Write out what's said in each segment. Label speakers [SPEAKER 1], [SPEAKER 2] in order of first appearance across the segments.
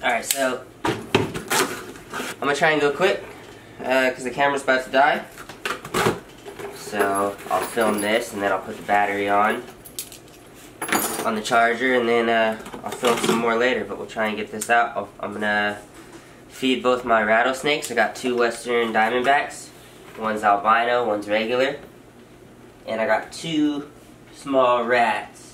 [SPEAKER 1] Alright, so I'm gonna try and go quick because uh, the camera's about to die. So I'll film this and then I'll put the battery on on the charger and then uh, I'll film some more later but we'll try and get this out. i I'm gonna feed both my rattlesnakes. I got two western diamondbacks. One's albino, one's regular. And I got two small rats.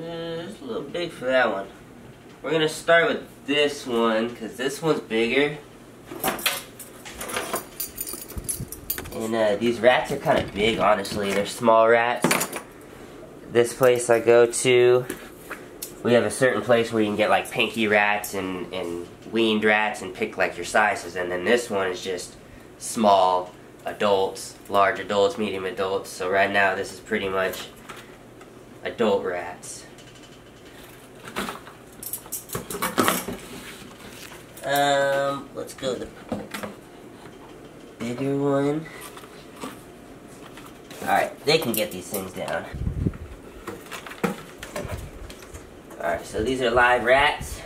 [SPEAKER 1] it's a little big for that one. We're gonna start with this one because this one's bigger. And uh, these rats are kind of big, honestly. They're small rats. This place I go to, we have a certain place where you can get like pinky rats and, and weaned rats and pick like your sizes. And then this one is just small adults, large adults, medium adults. So right now this is pretty much adult rats. Um, let's go the bigger one. Alright, they can get these things down. Alright, so these are live rats.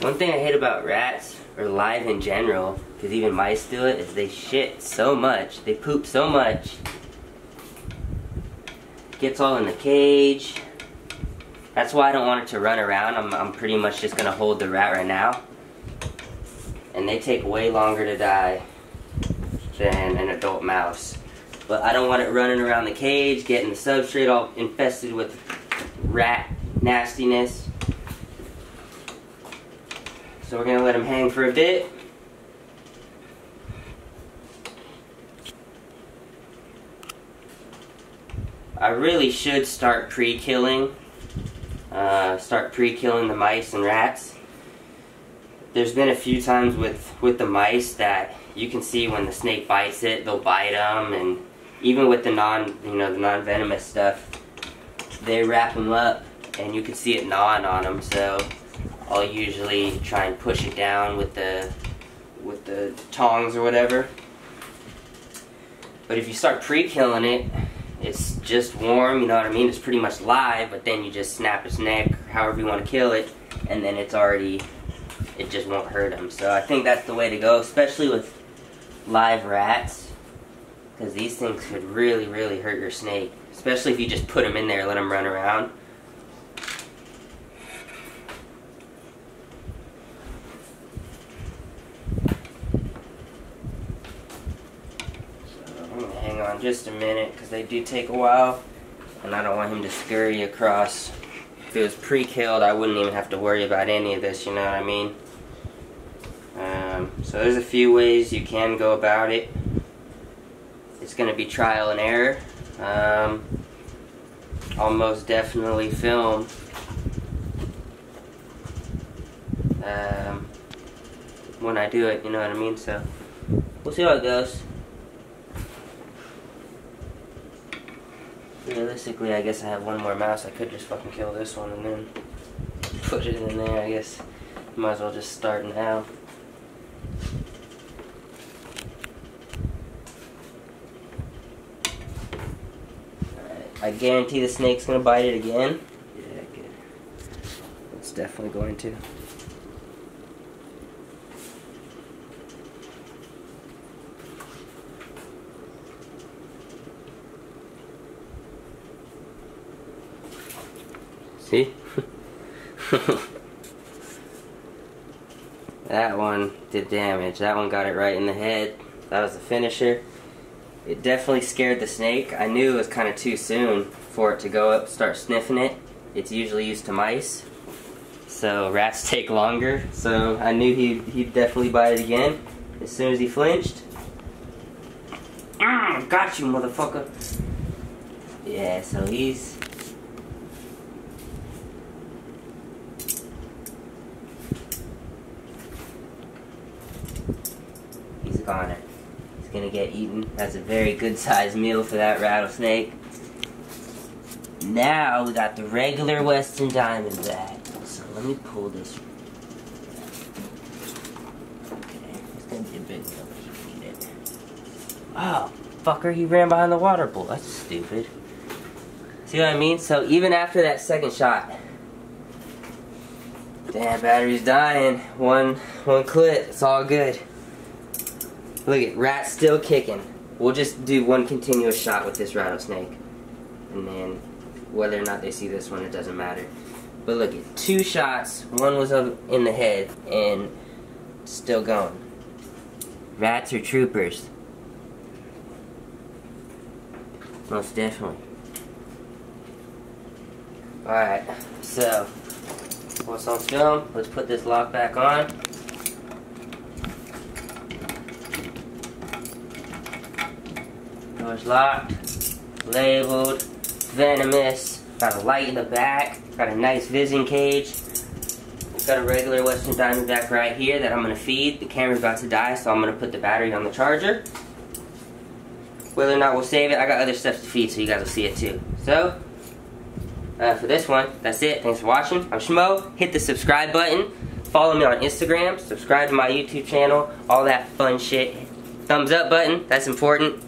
[SPEAKER 1] One thing I hate about rats, or live in general, because even mice do it, is they shit so much. They poop so much. Gets all in the cage. That's why I don't want it to run around. I'm, I'm pretty much just going to hold the rat right now. And they take way longer to die than an adult mouse. But I don't want it running around the cage, getting the substrate all infested with rat nastiness. So we're going to let them hang for a bit. I really should start pre-killing. Uh, start pre-killing the mice and rats. There's been a few times with, with the mice that you can see when the snake bites it, they'll bite them, and even with the non, you know, the non-venomous stuff, they wrap them up, and you can see it gnawing on them. So I'll usually try and push it down with the with the tongs or whatever. But if you start pre-killing it, it's just warm, you know what I mean? It's pretty much live, but then you just snap its neck, however you want to kill it, and then it's already, it just won't hurt them. So I think that's the way to go, especially with live rats, because these things could really, really hurt your snake. Especially if you just put them in there and let them run around. Just a minute because they do take a while and I don't want him to scurry across. If it was pre-killed, I wouldn't even have to worry about any of this, you know what I mean? Um, so there's a few ways you can go about it. It's going to be trial and error. Um, I'll most definitely film um, when I do it, you know what I mean? So we'll see how it goes. Realistically, I guess I have one more mouse. I could just fucking kill this one and then put it in there. I guess might as well just start now. I guarantee the snake's gonna bite it again. Yeah, good. It's definitely going to. See? that one did damage. That one got it right in the head. That was the finisher. It definitely scared the snake. I knew it was kind of too soon for it to go up start sniffing it. It's usually used to mice. So rats take longer. So I knew he'd, he'd definitely bite it again as soon as he flinched. Mm, got you, motherfucker. Yeah, so he's a goner. He's gonna get eaten. That's a very good sized meal for that rattlesnake. Now we got the regular Western Diamondback. So let me pull this. Okay, it's gonna be a big it. Oh, fucker, he ran behind the water bowl. That's stupid. See what I mean? So even after that second shot, damn, battery's dying. One, one clip. It's all good. Look at rat still kicking. We'll just do one continuous shot with this rattlesnake, and then whether or not they see this one, it doesn't matter. But look at two shots. One was in the head and still going. Rats are troopers. Most definitely. Alright, so what's on film? Let's put this lock back on. Doors locked, labeled, venomous, got a light in the back, got a nice Vision cage. Got a regular Western Diamondback right here that I'm going to feed. The camera's about to die, so I'm going to put the battery on the charger. Whether or not we'll save it, I got other stuff to feed, so you guys will see it too. So, uh, for this one, that's it. Thanks for watching. I'm Shmoe. Hit the subscribe button. Follow me on Instagram. Subscribe to my YouTube channel. All that fun shit. Thumbs up button. That's important.